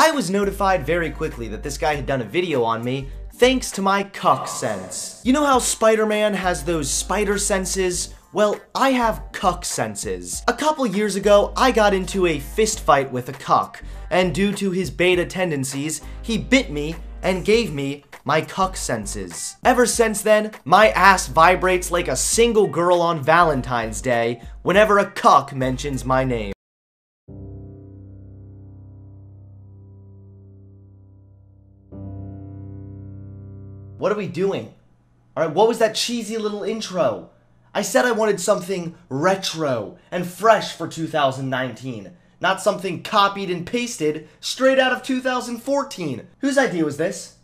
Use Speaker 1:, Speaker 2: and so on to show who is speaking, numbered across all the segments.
Speaker 1: I was notified very quickly that this guy had done a video on me thanks to my cuck sense. You know how Spider-Man has those spider senses? Well, I have cuck senses. A couple years ago, I got into a fist fight with a cuck, and due to his beta tendencies, he bit me and gave me my cuck senses. Ever since then, my ass vibrates like a single girl on Valentine's Day whenever a cuck mentions my name. What are we doing? Alright, what was that cheesy little intro? I said I wanted something retro and fresh for 2019, not something copied and pasted straight out of 2014. Whose idea was this?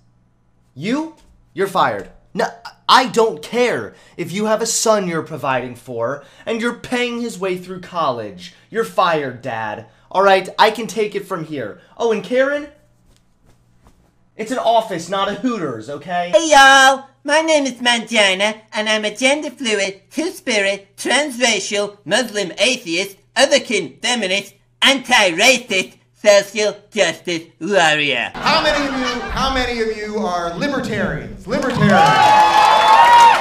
Speaker 1: You? You're fired. No, I don't care if you have a son you're providing for and you're paying his way through college. You're fired, Dad. Alright, I can take it from here. Oh, and Karen? It's an office, not a Hooters, okay?
Speaker 2: Hey y'all, my name is Mangina, and I'm a gender fluid, two-spirit, transracial, Muslim atheist, otherkin feminist, anti-racist, social justice warrior.
Speaker 3: How many of you, how many of you are libertarians? Libertarians. All right.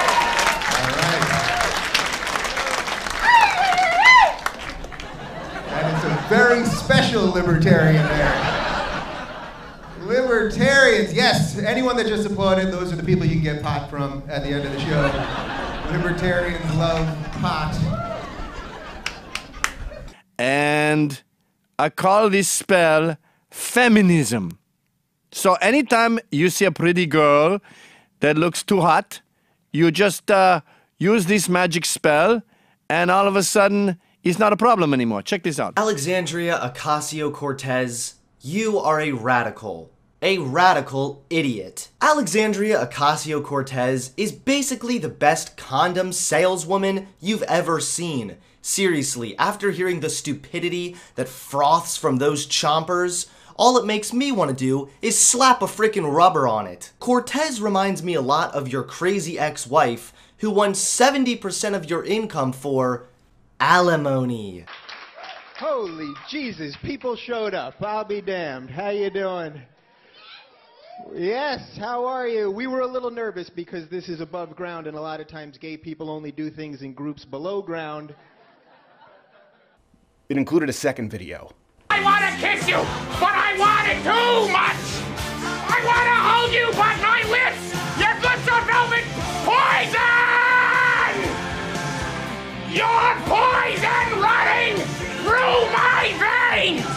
Speaker 3: That is a very special libertarian there. Libertarians, yes. Anyone that just applauded, those are the people you can get pot from at the end of the show. Libertarians love pot.
Speaker 4: and I call this spell feminism. So anytime you see a pretty girl that looks too hot, you just uh, use this magic spell, and all of a sudden, it's not a problem anymore. Check this out.
Speaker 1: Alexandria Ocasio Cortez, you are a radical. A radical idiot. Alexandria Ocasio Cortez is basically the best condom saleswoman you've ever seen. Seriously, after hearing the stupidity that froths from those chompers, all it makes me want to do is slap a frickin' rubber on it. Cortez reminds me a lot of your crazy ex wife who won 70% of your income for alimony.
Speaker 5: Holy Jesus, people showed up. I'll be damned. How you doing? Yes, how are you? We were a little nervous because this is above ground and a lot of times gay people only do things in groups below ground.
Speaker 6: It included a second video.
Speaker 7: I want to kiss you, but I want it too much. I want to hold you, but my lips, your lips are velvet poison. Your poison running through my veins.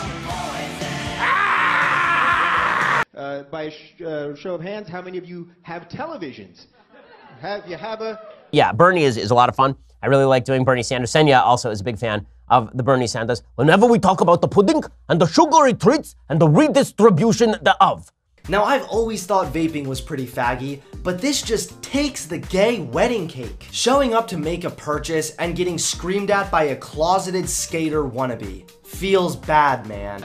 Speaker 5: Uh, by sh- uh, show of hands, how many of you have televisions? Have you have a?
Speaker 8: Yeah, Bernie is, is a lot of fun. I really like doing Bernie Sanders. Senya also is a big fan of the Bernie Sanders. Whenever we talk about the pudding and the sugary treats and the redistribution thereof.
Speaker 1: Now, I've always thought vaping was pretty faggy, but this just takes the gay wedding cake. Showing up to make a purchase and getting screamed at by a closeted skater wannabe. Feels bad, man.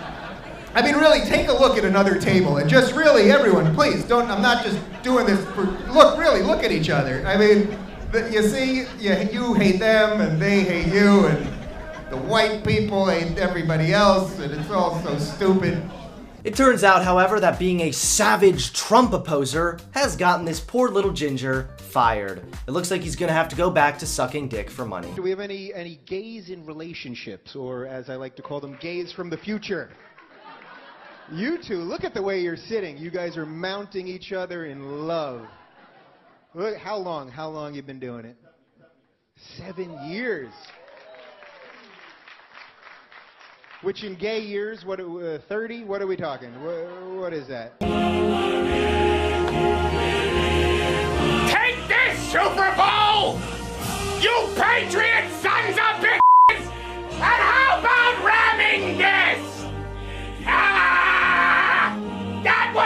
Speaker 3: I mean, really, take a look at another table and just really, everyone, please don't. I'm not just doing this for. Look, really, look at each other. I mean, the, you see, you, you hate them and they hate you, and the white people hate everybody else, and it's all so stupid.
Speaker 1: It turns out, however, that being a savage Trump opposer has gotten this poor little ginger fired. It looks like he's gonna have to go back to sucking dick for money.
Speaker 5: Do we have any any gays in relationships, or as I like to call them, gays from the future? You two, look at the way you're sitting. You guys are mounting each other in love. Look, how long? How long you been doing it? Seven years. Which in gay years, what? Uh, Thirty? What are we talking? What, what is that?
Speaker 7: Take this, Super Bowl! You patriot sons of bitches!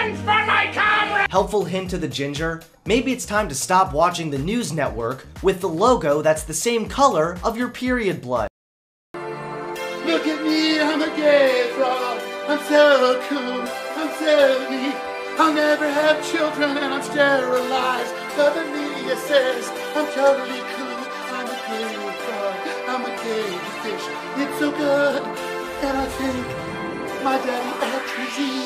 Speaker 7: That one's for my comrade!
Speaker 1: Helpful hint to the ginger, maybe it's time to stop watching the news network with the logo that's the same color of your period blood.
Speaker 9: Look at me, I'm a gay frog. I'm so cool, I'm so neat. I'll never have children and I'm sterilized. But the media says I'm totally cool. I'm a gay frog, I'm a gay fish. It's so good, and I think my daddy actually